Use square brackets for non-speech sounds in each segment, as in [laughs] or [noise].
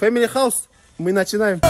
Family House. Мы начинаем.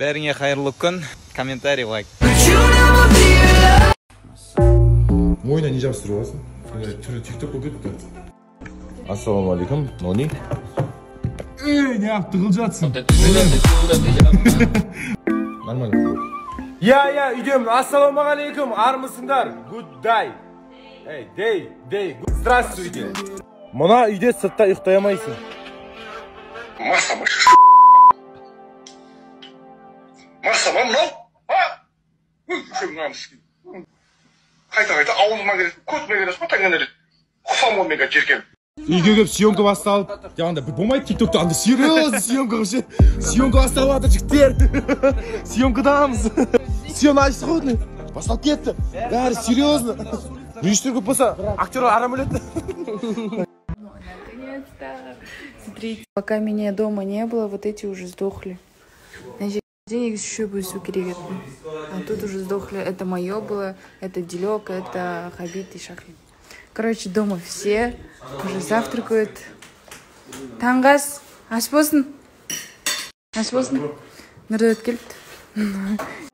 Бәріңе қайырлы күн комментарий лайк мойнына не жабыстырып аласың түрі тик ток болып кетіпті ассалаумағалейкум нони ей неғып тығылып жатсың нормально Я, я, үйдемін. Ассалаумағалейкум. Армысыңдар? Good day. Эй, day, day. Good- Здравствуйте. Мына үйде сыртта ұйықтай алмайсың. массама мынау а өй сен мынаны істейін. қайта қайта аузыма келесің көзіме келесің ғой таңнан келеді құсам ғой мен қазір жеркем үйге келіп съемка басталып жаңағыдай болмайды тик токта андай серьезно съемка ше съемка басталып жатыр жігіттер съемкадамыз съемочный ходный басталып кетті бәрі серьезно режиссер көп болса актерлар арам өледі Наконец-то. Смотрите, пока меня дома не было, вот эти уже сдохли. Значит, денег еще будет керек еді. А тут уже сдохли. Это мое было, это Делек, это Хабит и Шахрин. Короче, дома все уже завтракают. Тангас, ас болсын. Ас болсын. Нұрдәулет келіпті.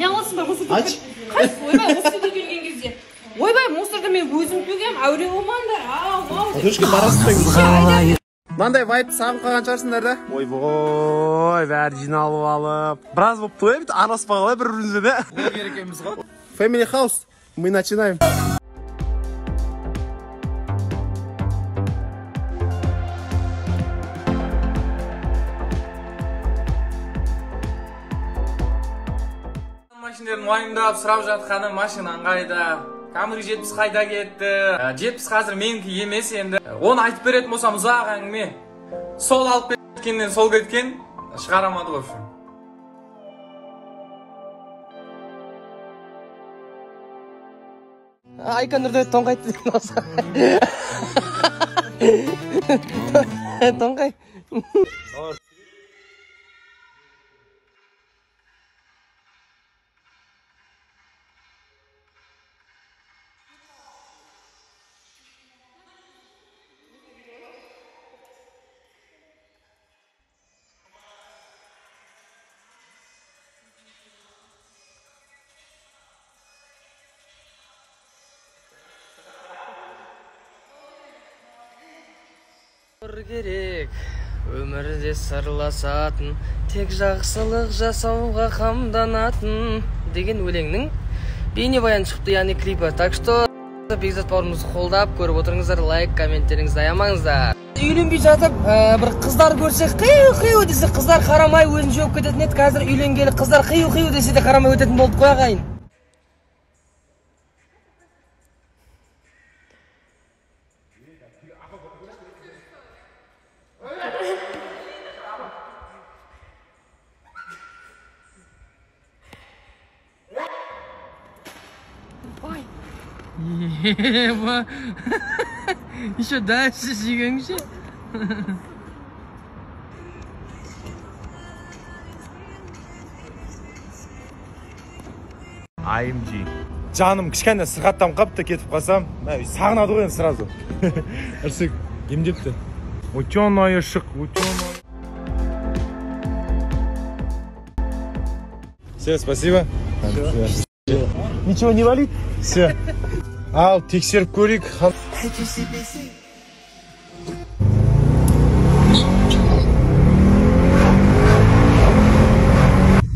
Неғыласың ба осы ач ойбай осы үйге келген кезде ойбай мусорды мен өзім төгемін әуре болмаңдар ау мау деп Мынандай вайпты сағынып қалған шығарсыңдар да? ойбой бәрі жиналып алып біраз болыпты ғой бүйтіп араласпағалы бір бірімізбен да керек екенбіз ғой. Family House. Мы начинаем. Машиналардың уайымдап сұрап жатқаны машинаң қайда? Камри жетпіс қайда кетті? Ә, жетпіс қазір менікі емес енді. Оны айтып беретін болсам ұзақ әңгіме. Сол алып кеткеннен сол кеткен шығарамады в общем. Айка нұрдәулет тоңқайтты деген осы? [laughs] Тоңқай керек. Өмірде сырласатын тек жақсылық жасауға қамданатын деген өлеңнің бейнебаяны шықты яғни клипі. Так что бекзат бауырымызды қолдап көріп отырыңыздар лайк комменттеріңізді аямаңыздар. Үйленбей жатып ә, бір қыздар көрсе қию қию десе қыздар қарамай өзін жауып кететін еді. Қазір үйленгелі қыздар қию қию десе де қарамай өтетін болды қой ағайын. [laughs] еще дальше сүйгенше АМГ жаным кішкене сырқаттанып қалыпты кетіп қалсам сағынады ғой енді сразу. [laughs] Ырсек емдепті ученый шық ученый все спасибо. Ничего не болит? Все. Ал, тексеріп көрейік.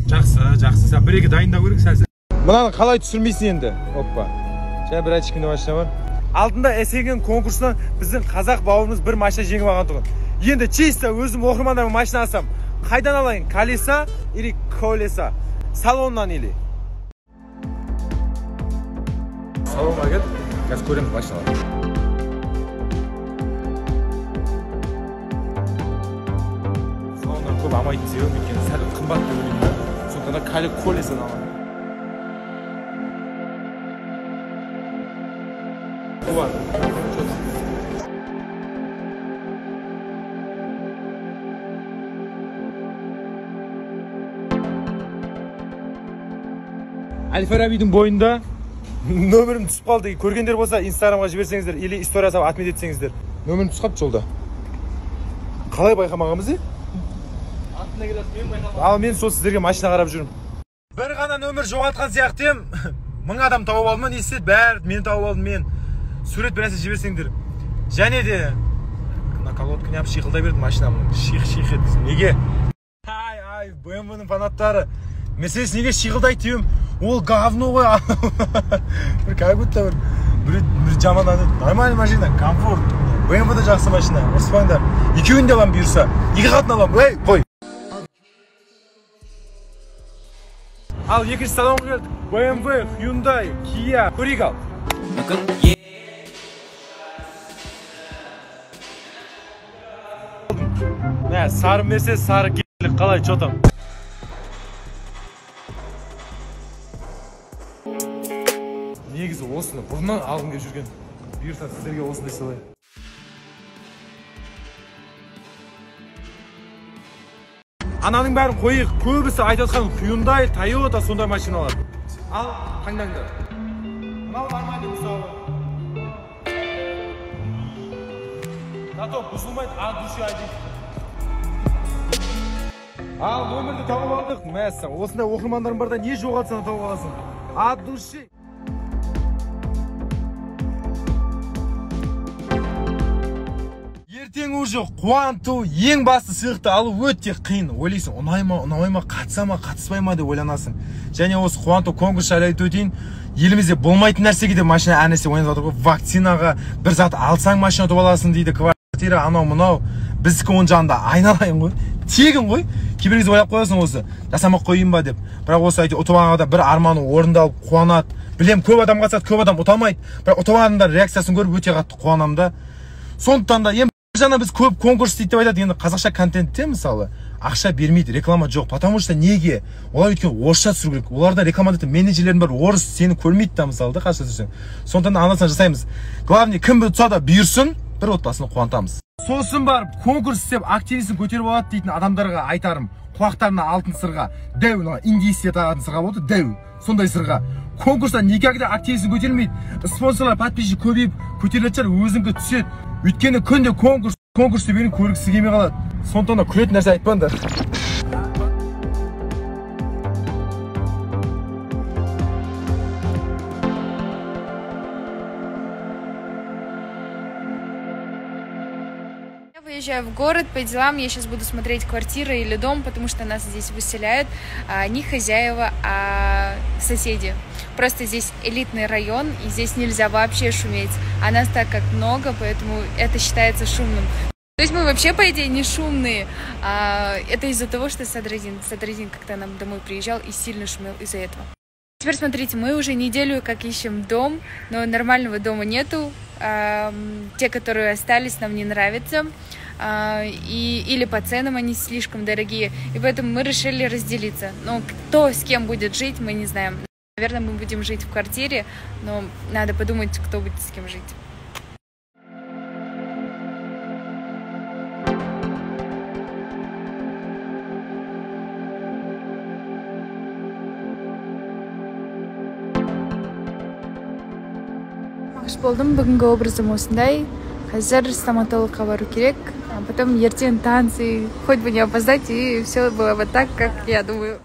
Жақсы жақсы. Сен бір екі дайындау керек сәл мынаны қалай түсірмейсің енді? Оппа жаңа бір очкиный машина бар. Алдында эсеген конкурсынан біздің қазақ бауырымыз бір машина жеңіп алған тұғын. Енді чисто өзім оқырмандарыма машина алсам қайдан алайын? Колеса или колеса? Салоннан или? Салонға кел қазір көреміз машиналарды салоннан көп алмайды себебі өйткені сәл қымбат деп ойлаймын да сондықтан да кәлі колесаны аламын әл фарабидің бойында нөмірім түсіп қалды. Көргендер болса инстаграмға жіберсеңіздер или история салып отмет етсеңіздер. Нөмірім түсіп қалыпты жолда. Қалай байқамағанбыз е ал мен сол сіздерге машина қарап жүрмін. Бір ғана нөмір жоғалтқан сияқты ем [laughs] мың адам тауып алды ма не істеді бәрі мені тауып алды мен. Сурет бір нәрсе жіберсеңдер. Және де мына колодканы алып шиқылдай берді машинамның. Шиқ шиқ еткізіп неге? Ай ай бмвның фанаттары. Мәселесі неге шиқылдайды деймін ол говно ғой [laughs] бір как будто бір бір, жаман нормальный машина комфорт. Бмв да жақсы машина ұрыспаңдар. Екеуін де аламын бұйырса екі қатын аламын ей қой. Ал екінші салонға келдік. Бмв hyundai kia. Көрейік ал. Мә сары мерседес сары гелік қалай че там? Негізі осыны бұрыннан алғым келіп жүрген. Бұйырса сіздерге осындай сыйлайын ананың бәрін қойық көбісі айтып жатқан hyundai toyota сондай машиналар. Ал таңдаңдар мынау нормальный мысалы. Зато бұзылмайды от души один ал нөмірді тауып алдық мәссаған. Осындай оқырмандарың барда не жоғалтсаң тауып аласың. От души ертең уже қуанту ең басты сыйлықты алу өте қиын. Ойлайсың ұнай ма ұнамай ма қатыса ма қатыспай ма деп ойланасың. Және осы қуанту конкурс жайлы айтып өтейін. Елімізде болмайтын нәрсеге де машина әр нәрсе ойнап жатыр ғой. Вакцинаға бір зат алсаң машина ұтып аласың дейді квартира анау мынау. Біздікі оның жанында айналайын ғой тегін ғой. Кейбір кезде ойлап қоясың осы жасамай ақ қояйын ба деп. Бірақ осы әйтеуір ұтып алғанда бір арманы орындалып қуанады. Білемін көп адам қатысады көп адам ұта алмайды бірақ ұтып алғандар реакциясын көріп өте қатты қуанамын да. Сондықтан да жағынан біз көп конкурс дейді деп айтады енді қазақша контентте мысалы? Ақша бермейді реклама жоқ. Потому что неге? Олар өйткені орысша түсіру керек. Оларда рекламодатель менеджерлердің бәрі орыс сені көрмейді да мысалы да қазақша түсірсең. Сондықтан анда жасаймыз. Главный кім ұтса да бұйырсын бір отбасыны қуантамыз. Сосын барып конкурс істеп активностін көтеріп алады дейтін адамдарға айтарым құлақтарына алтын сырға дәу мына индийския тағатын сырға болды дәу сондай сырға. Конкурста никогда активностің көтерілмейді спонсорлар подписчик көбейіп көтерілетін шығар өзіңкі түседі. өйткені күнде конкурс конкурс деп бені көргісі келмей қалады сондықтан да күлетін нәрсе айтпаңдар Я выезжаю в город по делам, я сейчас буду смотреть квартиры или дом, потому что нас здесь выселяют а, не хозяева, а соседи. Просто здесь элитный район, и здесь нельзя вообще шуметь. А нас так как много, поэтому это считается шумным. То есть мы вообще, по идее, не шумные. А, это из-за того, что Садрадин, Садрадин как-то нам домой приезжал и сильно шумел из-за этого. Теперь смотрите, мы уже неделю как ищем дом, но нормального дома нету. Ам, те, которые остались, нам не нравятся. А, и, или по ценам они слишком дорогие. И поэтому мы решили разделиться. Но кто с кем будет жить, мы не знаем. Наверное, мы будем жить в квартире, но надо подумать, кто будет с кем жить. Мағыш болдым бүгінгі образым осындай қазір стоматологқа бару керек а потом ертең танцы хоть бы не опоздать и все было бы так как я думаю